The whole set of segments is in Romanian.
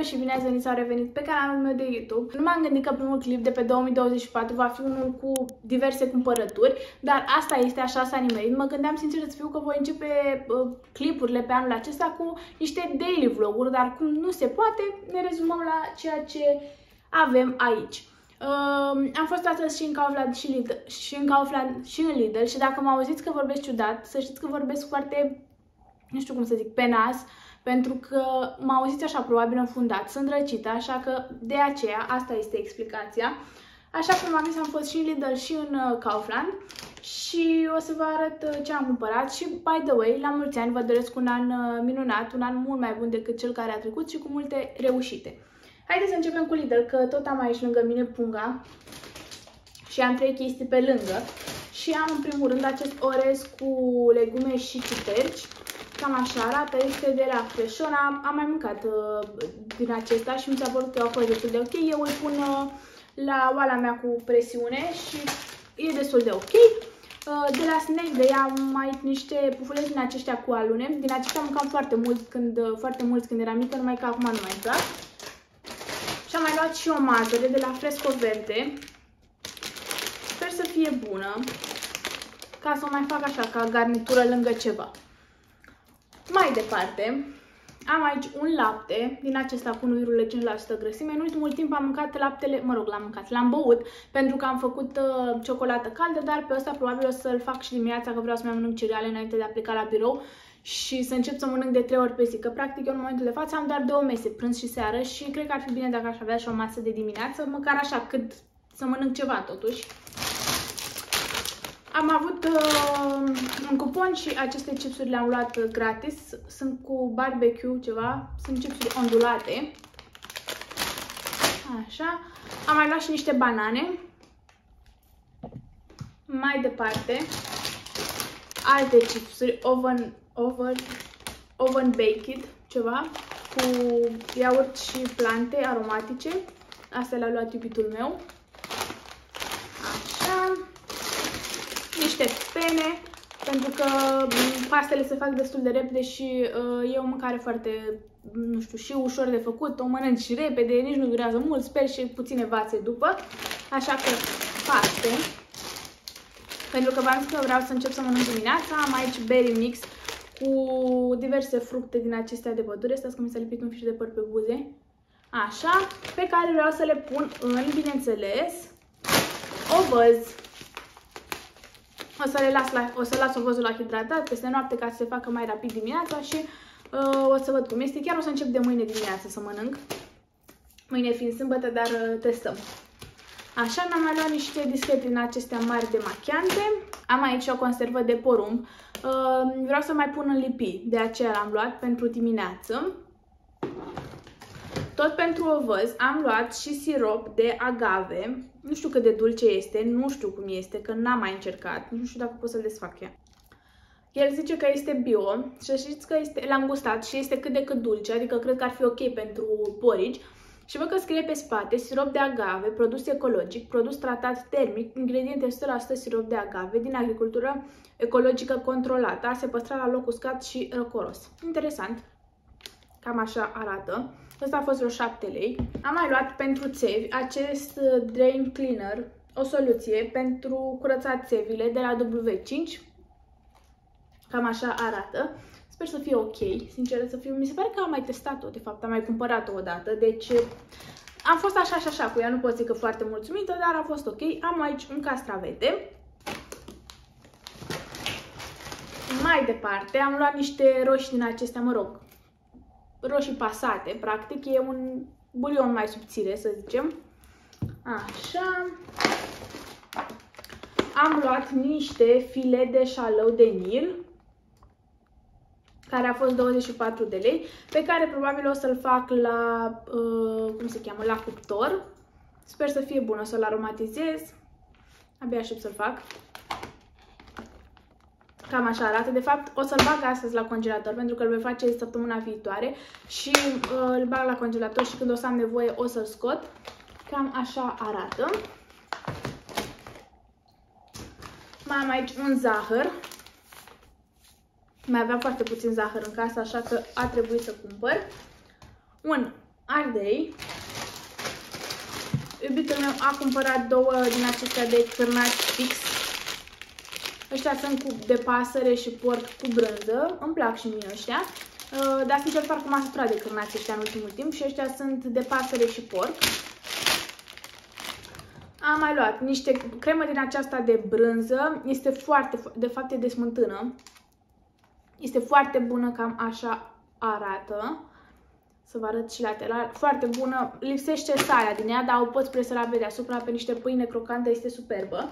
Hello și bine ați venit sau revenit pe canalul meu de YouTube. Nu m-am gândit că primul clip de pe 2024 va fi unul cu diverse cumpărături, dar asta este, așa s-a nimerit. Mă gândeam sincer să fiu că voi începe uh, clipurile pe anul acesta cu niște daily vloguri, dar cum nu se poate, ne rezumăm la ceea ce avem aici. Uh, am fost astăzi și în Kaufland și, Lidl, și în Kaufland și în Lidl și dacă mă auziți că vorbesc ciudat, să știți că vorbesc foarte, nu știu cum să zic, pe nas, pentru că mă auziți așa probabil înfundat, sunt răcită, așa că de aceea, asta este explicația. Așa cum am zis, am fost și în Lidl și în uh, Kaufland și o să vă arăt uh, ce am cumpărat și, by the way, la mulți ani vă doresc un an uh, minunat, un an mult mai bun decât cel care a trecut și cu multe reușite. Haideți să începem cu Lidl, că tot am aici lângă mine punga și am trei chestii pe lângă. Și am în primul rând acest orez cu legume și ciuperci. Cam așa arată, este de la Freshona. Am mai mâncat uh, din acesta și mi s-a părut că a fost destul de ok. Eu îl pun uh, la oala mea cu presiune și e destul de ok. Uh, de la Snake Day am mai niște pufuleți din aceștia cu alune. Din aceștia mâncam foarte mult când, uh, foarte mult când eram mică, numai că acum nu mai plac. Și am mai luat și o mazăre de la Fresco Verde. Sper să fie bună, ca să o mai fac așa, ca garnitură lângă ceva. Mai departe, am aici un lapte din acesta cu 1,5% grăsime. În ultimul timp am mâncat laptele, mă rog, l-am mâncat, l-am băut pentru că am făcut uh, ciocolată caldă, dar pe ăsta probabil o să-l fac și dimineața că vreau să mai mănânc cereale înainte de a pleca la birou și să încep să mănânc de 3 ori pe zi, că practic eu în momentul de față am doar două mese, prânz și seară și cred că ar fi bine dacă aș avea și o masă de dimineață, măcar așa, cât să mănânc ceva totuși. Am avut uh, un cupon și aceste chipsuri le-am luat uh, gratis. Sunt cu barbecue ceva, sunt chipsuri ondulate. Așa. Am mai luat și niște banane. Mai departe, alte chipsuri, oven, oven, oven baked, ceva, cu iaurt și plante aromatice. Asta le-a luat iubitul meu. Niște pene, pentru că mm, pastele se fac destul de repede și uh, e o mâncare foarte, nu știu, și ușor de făcut, o mănânci și repede, nici nu durează mult, sper și puține vațe după, așa că paste. Pentru că v-am zis că vreau să încep să mănânc dimineața, am aici berry mix cu diverse fructe din acestea de pădure, stați că mi s-a lipit un fiș de păr pe buze, așa, pe care vreau să le pun în, bineînțeles, ovăz. O să le las, la, o să las ovăzul la hidratat peste noapte ca să se facă mai rapid dimineața și uh, o să văd cum este. Chiar o să încep de mâine dimineață să mănânc. Mâine fiind sâmbătă, dar uh, testăm. Așa, mi-am mai luat niște discrete din acestea mari de machiante. Am aici o conservă de porumb. Uh, vreau să mai pun în lipi, de aceea l-am luat pentru dimineață. Tot pentru ovăz am luat și sirop de agave. Nu știu cât de dulce este, nu știu cum este, că n-am mai încercat. Nu știu dacă pot să-l desfac ea. El zice că este bio și știți că este, l-am gustat și este cât de cât dulce, adică cred că ar fi ok pentru porici. Și văd că scrie pe spate sirop de agave, produs ecologic, produs tratat termic, ingrediente 100% sirop de agave din agricultură ecologică controlată, a se păstra la loc uscat și răcoros. Interesant. Cam așa arată. Asta a fost vreo 7 lei. Am mai luat pentru țevi acest uh, Drain Cleaner, o soluție pentru curățat țevile de la W5. Cam așa arată. Sper să fie ok, sincer să fiu. Mi se pare că am mai testat-o, de fapt, am mai cumpărat-o odată, deci uh, am fost așa și așa cu ea, nu pot zic că foarte mulțumită, dar a fost ok. Am aici un castravete. Mai departe, am luat niște roșii din acestea, mă rog, roșii pasate, practic, e un bulion mai subțire, să zicem. Așa. Am luat niște file de șalău de nil, care a fost 24 de lei, pe care probabil o să-l fac la, uh, cum se cheamă, la cuptor. Sper să fie bun, o să-l aromatizez. Abia aștept să-l fac. Cam așa arată. De fapt, o să-l bag astăzi la congelator pentru că îl voi face săptămâna viitoare și uh, îl bag la congelator și când o să am nevoie o să-l scot. Cam așa arată. Mai am aici un zahăr. Mai aveam foarte puțin zahăr în casă, așa că a trebuit să cumpăr. Un ardei. Iubitul meu a cumpărat două din acestea de cârnați fix. Ăștia sunt cu de pasăre și porc cu brânză. Îmi plac și mie ăștia. Uh, dar sincer parcă m-a săturat de cârnați ăștia în ultimul timp și ăștia sunt de pasăre și porc. Am mai luat niște cremă din aceasta de brânză. Este foarte, de fapt e de smântână. Este foarte bună, cam așa arată. Să vă arăt și lateral. Foarte bună. Lipsește sarea din ea, dar o poți presăra pe deasupra pe niște pâine crocante. Este superbă.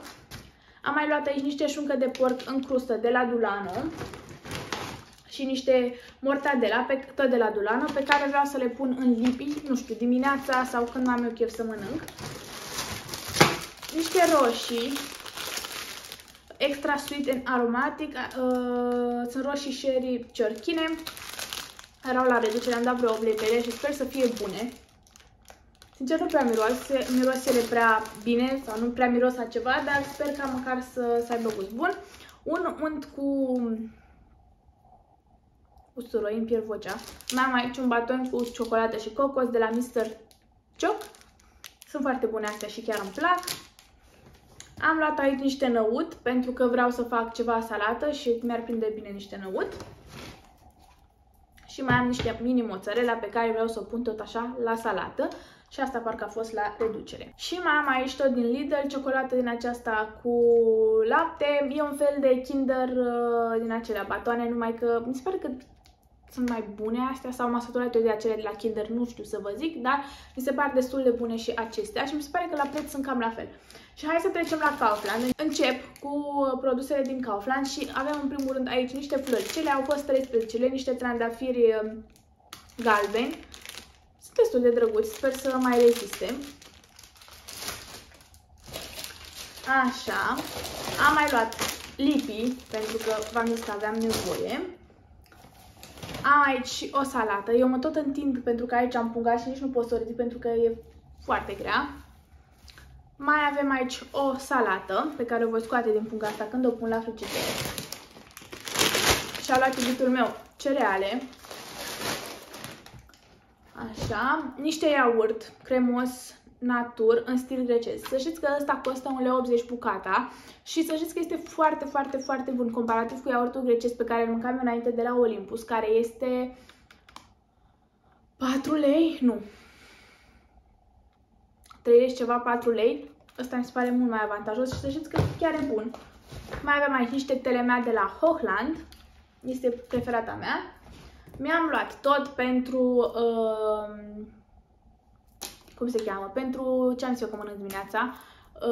Am mai luat aici niște șuncă de porc în crustă de la Dulano și niște mortadela, pe, tot de la Dulano, pe care vreau să le pun în lipi, nu știu, dimineața sau când am eu chef să mănânc. Niște roșii, extra sweet and aromatic, uh, sunt roșii sherry ciorchine, erau la reducere, am dat vreo 8 litele și sper să fie bune. Sincer, nu prea miroase, mirosele prea bine sau nu prea miros ceva, dar sper ca măcar să, să aibă gust bun. Un unt cu usturoi, îmi pierd vocea. Mai am aici un baton cu ciocolată și cocos de la Mr. Choc. Sunt foarte bune astea și chiar îmi plac. Am luat aici niște năut, pentru că vreau să fac ceva salată și mi-ar prinde bine niște năut. Și mai am niște mini mozzarella pe care vreau să o pun tot așa la salată. Și asta parcă a fost la reducere. Și mai am aici tot din Lidl, ciocolată din aceasta cu lapte. E un fel de Kinder uh, din acelea batoane, numai că mi se pare că sunt mai bune astea sau m-a săturat eu de acele de la Kinder, nu știu să vă zic, dar mi se par destul de bune și acestea și mi se pare că la preț sunt cam la fel. Și hai să trecem la Kaufland. Încep cu produsele din Kaufland și avem în primul rând aici niște floricele, au fost 13 lei, niște trandafiri um, galbeni. Sunt destul de drăguți, sper să mai reziste. Așa, am mai luat lipii, pentru că v-am zis că aveam nevoie. Am aici o salată. Eu mă tot întind pentru că aici am pungat și nici nu pot să o ridic pentru că e foarte grea. Mai avem aici o salată pe care o voi scoate din punga asta când o pun la frigider. Și a luat iubitul meu cereale. Așa. Niște iaurt cremos natur în stil grecesc. Să știți că ăsta costă 1,80 lei bucata și să știți că este foarte, foarte, foarte bun comparativ cu iaurtul grecesc pe care îl mâncam eu înainte de la Olympus, care este 4 lei, nu, 30 ceva, 4 lei. Ăsta mi se pare mult mai avantajos și să știți că chiar e bun. Mai avem aici niște telemea de la Hochland. Este preferata mea. Mi-am luat tot pentru uh, cum se cheamă, pentru ce am zis eu că mănânc dimineața,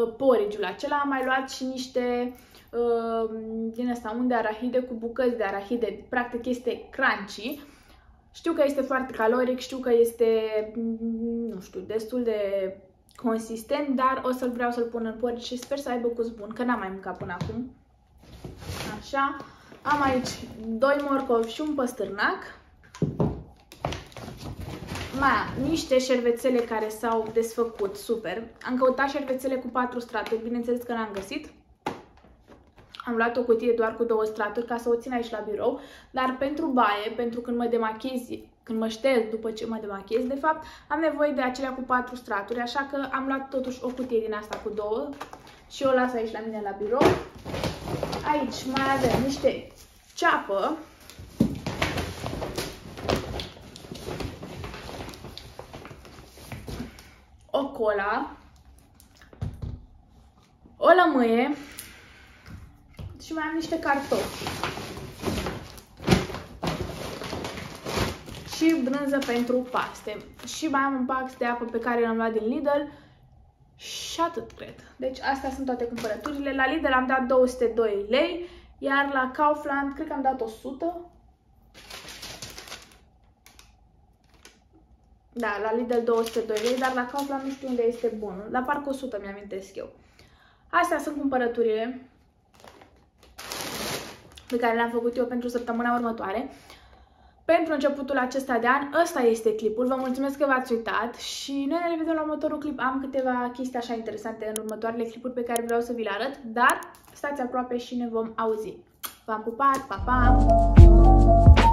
uh, porridge acela. Am mai luat și niște uh, din asta, unde arahide cu bucăți de arahide. Practic este crunchy. Știu că este foarte caloric, știu că este, mm, nu știu, destul de consistent, dar o să-l vreau să-l pun în porridge și sper să aibă gust bun, că n-am mai mâncat până acum. Așa. Am aici doi morcovi și un păstârnac mai am niște șervețele care s-au desfăcut, super. Am căutat șervețele cu patru straturi, bineînțeles că n-am găsit. Am luat o cutie doar cu două straturi ca să o țin aici la birou, dar pentru baie, pentru când mă demachez, când mă șterg după ce mă demachez, de fapt, am nevoie de acelea cu patru straturi, așa că am luat totuși o cutie din asta cu două și o las aici la mine la birou. Aici mai avem niște ceapă, o cola, o lămâie și mai am niște cartofi. Și brânză pentru paste. Și mai am un pax de apă pe care l-am luat din Lidl și atât cred. Deci astea sunt toate cumpărăturile. La Lidl am dat 202 lei, iar la Kaufland cred că am dat 100 Da, la Lidl 202 lei, dar la Kaufland nu știu unde este bunul. La parcă 100 mi-amintesc eu. Astea sunt cumpărăturile pe care le-am făcut eu pentru săptămâna următoare. Pentru începutul acesta de an, ăsta este clipul. Vă mulțumesc că v-ați uitat și noi ne revedem la următorul clip. Am câteva chestii așa interesante în următoarele clipuri pe care vreau să vi le arăt, dar stați aproape și ne vom auzi. V-am pupat, pa, pa!